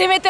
Se me terminó